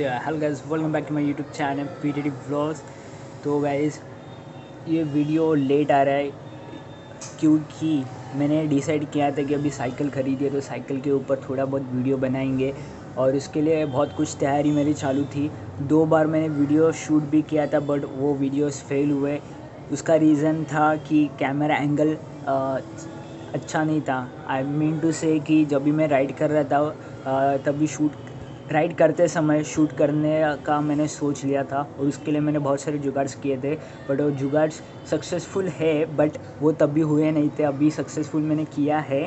Hello guys welcome back to my YouTube channel P T तो guys ये video late आ रहा है क्योंकि मैंने डिसाइड किया था कि अभी साइकिल ख़रीदी है तो साइकिल के ऊपर थोड़ा बहुत वीडियो बनाएँगे। और उसके लिए बहुत कुछ तैयारी मेरी चालू थी। दो बार मैंने वीडियो शूट भी किया था बट वो वीडियोस फेल हुए। उसका रीज़न था कि कैमरा एंगल अच्छा नहीं था। आई मीन टू से कि जब भी मैं राइड कर रहा था तभी शूट राइड करते समय, शूट करने का मैंने सोच लिया था और उसके लिए मैंने बहुत सारे जुगाड्स किए थे। बट वो जुगाड्स सक्सेसफुल है बट वो तब भी हुए नहीं थे। अभी सक्सेसफुल मैंने किया है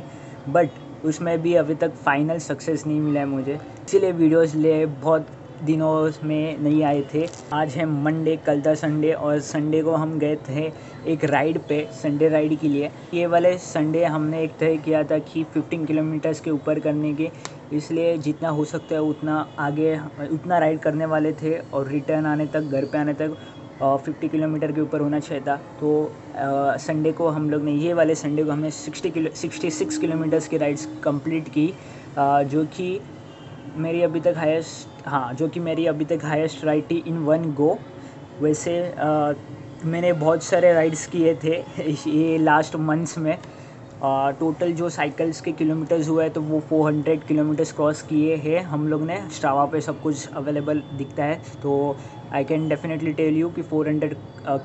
बट उसमें भी अभी तक फाइनल सक्सेस नहीं मिला है मुझे। इसीलिए वीडियोस ले बहुत दिनों में नहीं आए थे। आज है मंडे कल था संडे और संडे को हम गए थे एक राइड पे संडे राइड के लिए। ये वाले संडे हमने एक तय किया था कि 15 किलोमीटर्स के ऊपर करने के। इसलिए जितना हो सकता है उतना आगे उतना राइड करने वाले थे और रिटर्न आने तक घर पे आने तक फिफ्टी किलोमीटर के ऊपर होना चाहिए था। तो संडे को हम लोग ने ये वाले संडे को हमने sixty kilo sixty six kilometres की राइड्स कंप्लीट की आ, जो कि मेरी अभी तक हाईएस्ट हाँ जो कि मेरी अभी तक हाईएस्ट राइड थी इन वन गो वैसे आ, मैंने बहुत सारे राइड्स किए थे ये लास्ट मंथ्स में. आ, टोटल जो साइकिल्स के किलोमीटर्स हुए तो वो 400 किलोमीटर्स क्रॉस किए हैं हम लोग ने. स्टावा पे सब कुछ अवेलेबल दिखता है. तो I can definitely tell you कि 400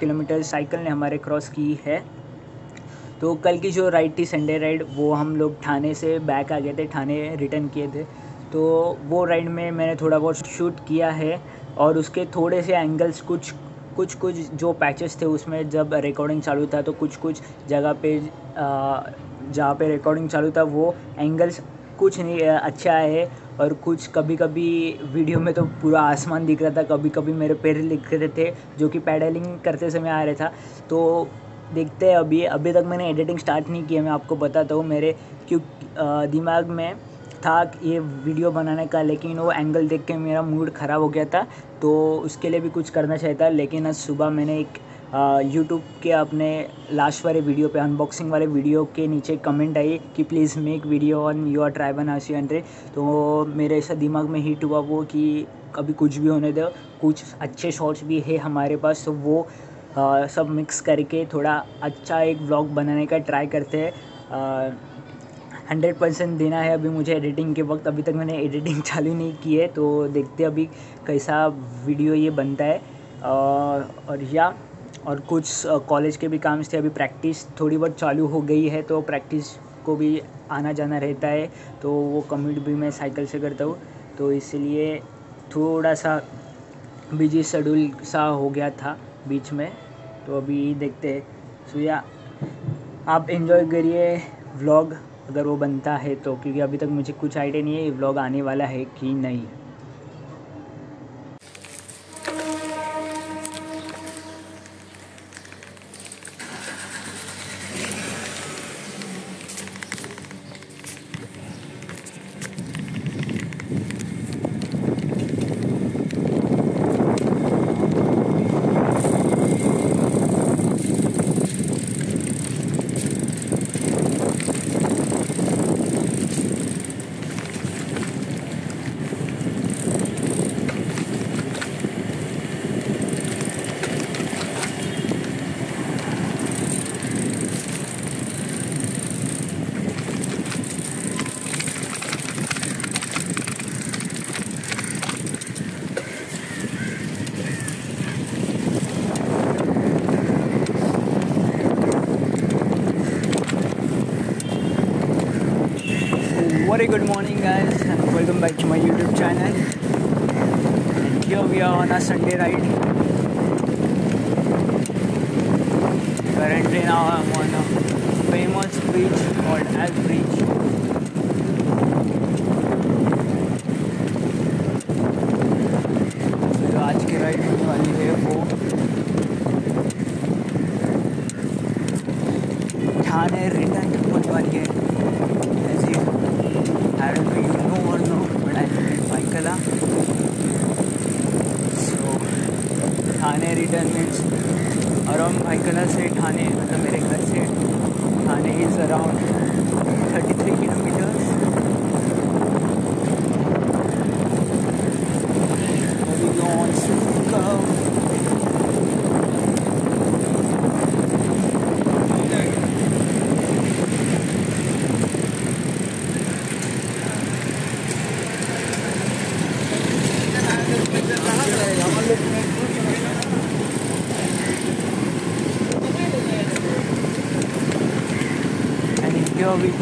किलोमीटर साइकिल ने हमारे क्रॉस की है. तो कल की जो राइड थी संडे राइड वो हम लोग ठाणे से बैक आ गए थे ठाणे रिटर्न किए थे. तो वो राइड में मैंने थोड़ा बहुत शूट किया है और उसके थोड़े से एंगल्स कुछ कुछ कुछ जो पैचेस थे उसमें जब रिकॉर्डिंग चालू था तो कुछ कुछ जगह पे जहाँ पे रिकॉर्डिंग चालू था वो एंगल्स कुछ नहीं अच्छा है और कुछ कभी कभी वीडियो में तो पूरा आसमान दिख रहा था कभी कभी मेरे पैर दिख रहे थे जो कि पैडलिंग करते समय आ रहा था। तो देखते हैं अभी अभी तक मैंने एडिटिंग स्टार्ट नहीं किया, मैं आपको बताता हूँ मेरे क्यों दिमाग में था ये वीडियो बनाने का लेकिन वो एंगल देख के मेरा मूड ख़राब हो गया था तो उसके लिए भी कुछ करना चाहिए था। लेकिन आज सुबह मैंने एक यूट्यूब के अपने लास्ट वाले वीडियो पे अनबॉक्सिंग वाले वीडियो के नीचे कमेंट आई कि please make video on your Triban RC hundred तो मेरे ऐसा दिमाग में हिट हुआ वो कि कभी कुछ भी होने दो कुछ अच्छे शॉर्ट्स भी है हमारे पास तो वो आ, सब मिक्स करके थोड़ा अच्छा एक ब्लॉग बनाने का ट्राई करते हैं। हंड्रेड परसेंट देना है अभी मुझे एडिटिंग के वक्त। अभी तक मैंने एडिटिंग चालू नहीं की है तो देखते अभी कैसा वीडियो ये बनता है। और या, और कुछ कॉलेज के भी काम थे, अभी प्रैक्टिस थोड़ी बहुत चालू हो गई है तो प्रैक्टिस को भी आना जाना रहता है तो वो कम्यूट भी मैं साइकिल से करता हूँ। तो इसलिए थोड़ा सा बिज़ी शेड्यूल सा हो गया था बीच में तो अभी देखते हैं। सो या आप इन्जॉय करिए व्लॉग अगर वो बनता है तो क्योंकि अभी तक मुझे कुछ आइडिया नहीं है, ये व्लॉग आने वाला है कि नहीं। Morning guys and welcome back to my youtube channel and here we are on a sunday ride currently now i'm on a famous beach called as bridge जो आज की राइड होने वाली है वो ठाणे रिटर्न होने वाली है I don't know you know or no, but I live in Vaikala. So Thane return means around Byculla से Thane, मतलब मेरे घर से Thane is around thirty three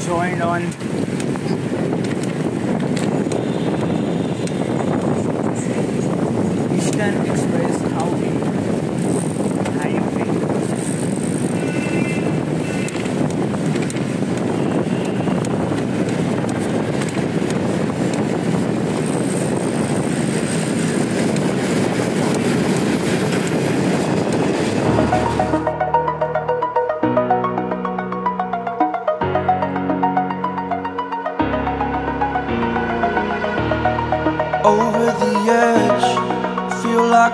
joined on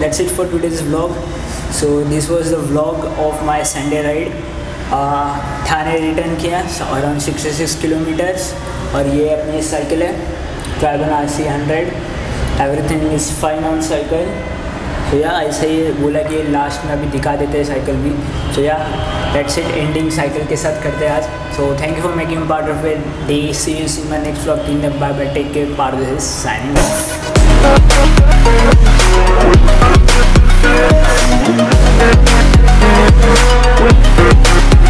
that's it for today's vlog. So, this was the vlog of my sunday ride. Thane return किया around sixty six kilometres और ये अपनी cycle है Triban R C hundred everything is fine on cycle तो या ऐसे ही बोला कि लास्ट में अभी दिखा देते हैं साइकिल भी. तो या लेट्स इट एंडिंग साइकिल के साथ करते हैं आज. So thank you for making part of it day see you see my next vlog team bye bye take care part this signing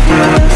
Yeah.